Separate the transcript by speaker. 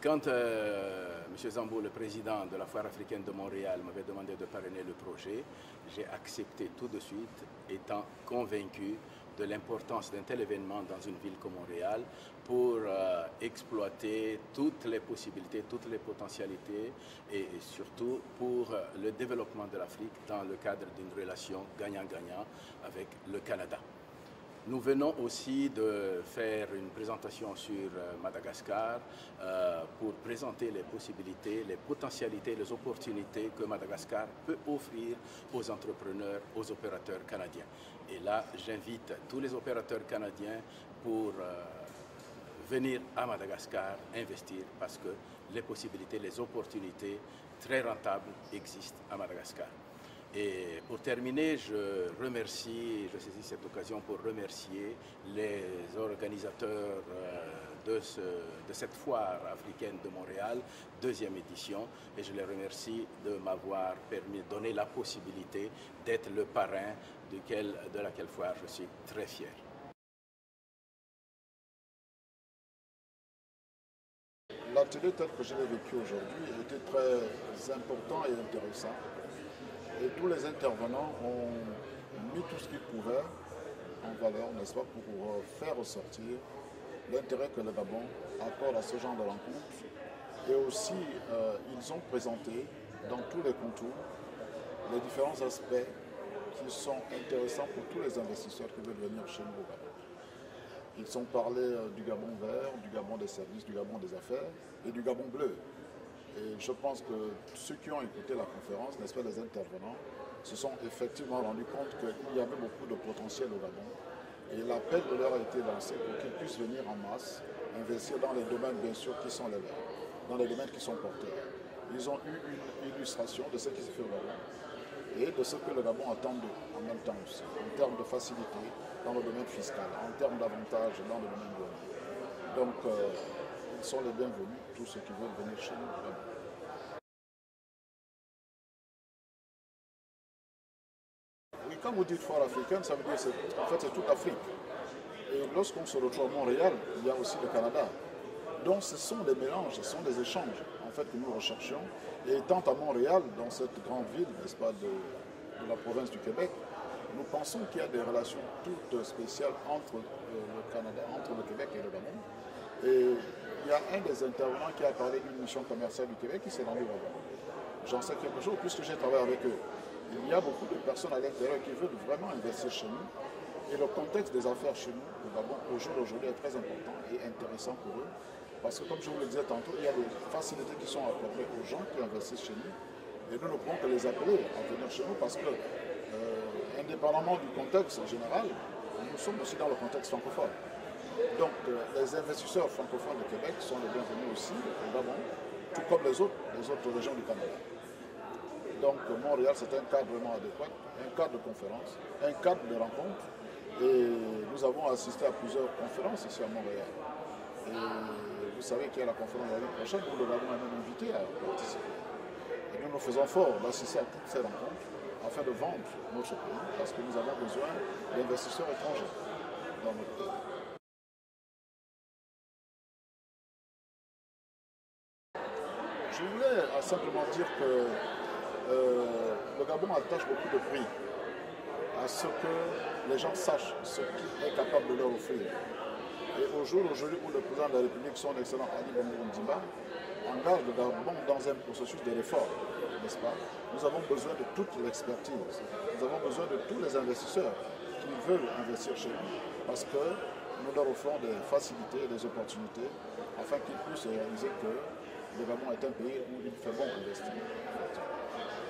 Speaker 1: Quand euh, M. Zambo, le président de la Foire africaine de Montréal, m'avait demandé de parrainer le projet, j'ai accepté tout de suite, étant convaincu de l'importance d'un tel événement dans une ville comme Montréal pour euh, exploiter toutes les possibilités, toutes les potentialités et, surtout pour euh, le développement de l'Afrique dans le cadre d'une relation gagnant-gagnant avec le Canada. Nous venons aussi de faire une présentation sur euh, Madagascar euh, pour présenter les possibilités, les potentialités, les opportunités que Madagascar peut offrir aux entrepreneurs, aux opérateurs canadiens. Et là, j'invite tous les opérateurs canadiens pour euh, venir à Madagascar investir parce que les possibilités, les opportunités très rentables existent à Madagascar. Et pour terminer, je remercie, je saisis cette occasion pour remercier les organisateurs de, ce, de, cette foire africaine de Montréal, deuxième édition, et je les remercie de m'avoir permis, donné la possibilité d'être le parrain de laquelle foire je suis très fier.
Speaker 2: L'atelier tel que je l'ai vécu aujourd'hui était très important et intéressant. Et tous les intervenants ont mis tout ce qu'ils pouvaient en valeur, n'est-ce pas, pour faire ressortir l'intérêt que le Gabon accorde à ce genre de rencontres. Et aussi, euh, ils ont présenté dans tous les contours les différents aspects qui sont intéressants pour tous les investisseurs qui veulent venir chez nous au Gabon. Ils ont parlé euh, du Gabon vert, du Gabon des services, du Gabon des affaires et du Gabon bleu. Et je pense que ceux qui ont écouté la conférence, n'est-ce pas, les intervenants, se sont effectivement rendus compte qu'il y avait beaucoup de potentiel au Gabon. Et l'appel de leur a été lancé pour qu'ils puissent venir en masse, investir dans les domaines, bien sûr, qui sont les leurs, dans les domaines qui sont porteurs. Ils ont eu une illustration de ce qui se fait au Gabon et de ce que le Gabon attend en même temps aussi, en termes de facilité dans le domaine fiscal, en termes d'avantages dans le domaine douanier. Donc, euh, ils sont les bienvenus, tous ceux qui veulent venir chez nous. Quand vous dites foire africaine, ça veut dire que en fait c'est toute l'Afrique. Et lorsqu'on se retrouve à Montréal, il y a aussi le Canada. Donc ce sont des mélanges, ce sont des échanges en fait que nous recherchions. Et étant à Montréal, dans cette grande ville, n'est-ce pas, de, la province du Québec, nous pensons qu'il y a des relations toutes spéciales entre euh, le Canada, entre le Québec et le Gabon. Et il y a un des intervenants qui a parlé d'une mission commerciale du Québec qui s'est rendu au Gabon. J'en sais quelque chose puisque j'ai travaillé avec eux. Il y a beaucoup de personnes à l'intérieur qui veulent vraiment investir chez nous. Et le contexte des affaires chez nous, au Gabon, au jour d'aujourd'hui, est très important et intéressant pour eux. Parce que comme je vous le disais tantôt, il y a des facilités qui sont accordées aux gens qui investissent chez nous. Et nous ne pouvons que les appeler à venir chez nous parce que, euh, indépendamment du contexte général, nous sommes aussi dans le contexte francophone. Donc euh, les investisseurs francophones du Québec sont les bienvenus aussi au Gabon, tout comme les autres, les autres régions du Canada. Donc Montréal, c'est un cadre vraiment adéquat, un cadre de conférence, un cadre de rencontre. Et nous avons assisté à plusieurs conférences ici à Montréal. Et vous savez qu'il y a la conférence l'année prochaine où le même invité à participer. Et nous nous faisons fort d'assister à toutes ces rencontres afin de vendre notre pays parce que nous avons besoin d'investisseurs étrangers dans notre pays. Je voulais simplement dire que euh, le Gabon attache beaucoup de prix à ce que les gens sachent ce qu'il est capable de leur offrir. Et au jour aujourd'hui où le président de la République, son excellent Ali Bongo engage le Gabon dans un processus de réforme, n'est-ce pas? Nous avons besoin de toute l'expertise, nous avons besoin de tous les investisseurs qui veulent investir chez nous, parce que nous leur offrons des facilités des opportunités afin qu'ils puissent réaliser que le Gabon est un pays où il fait bon investir.